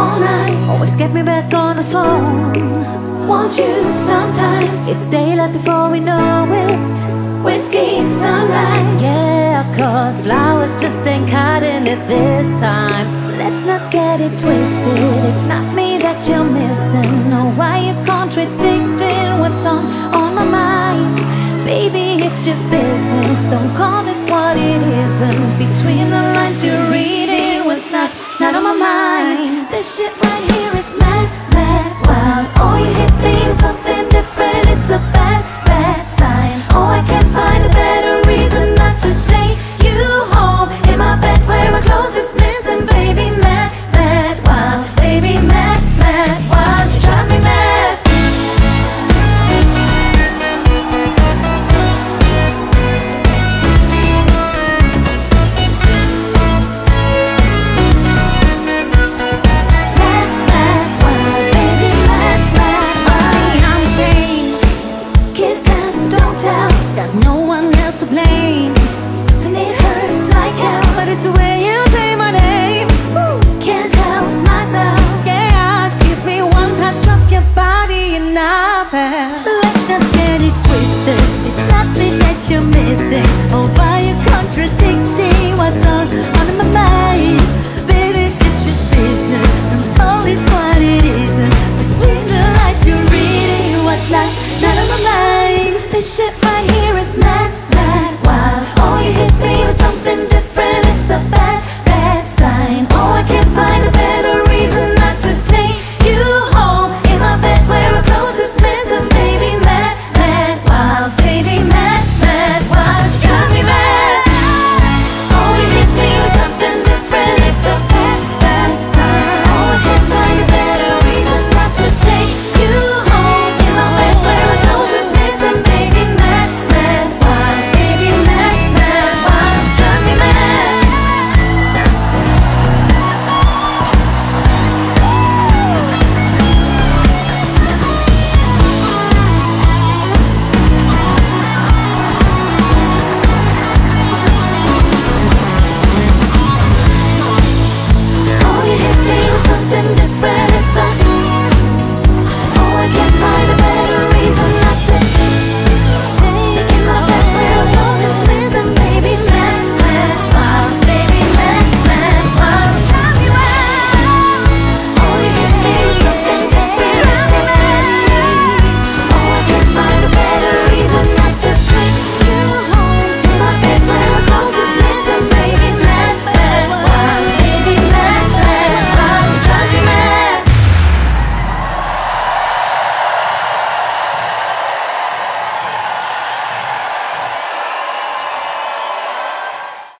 all night. Always get me back on the phone. Want you sometimes. It's daylight before we know it. Whiskey sunrise. Yeah, cause flowers just ain't cutting it this time. Let's not get it twisted. It's not me that you're missing. No, why you contradicting what's on on my mind? Baby, it's just business. Don't call here is mad, affair.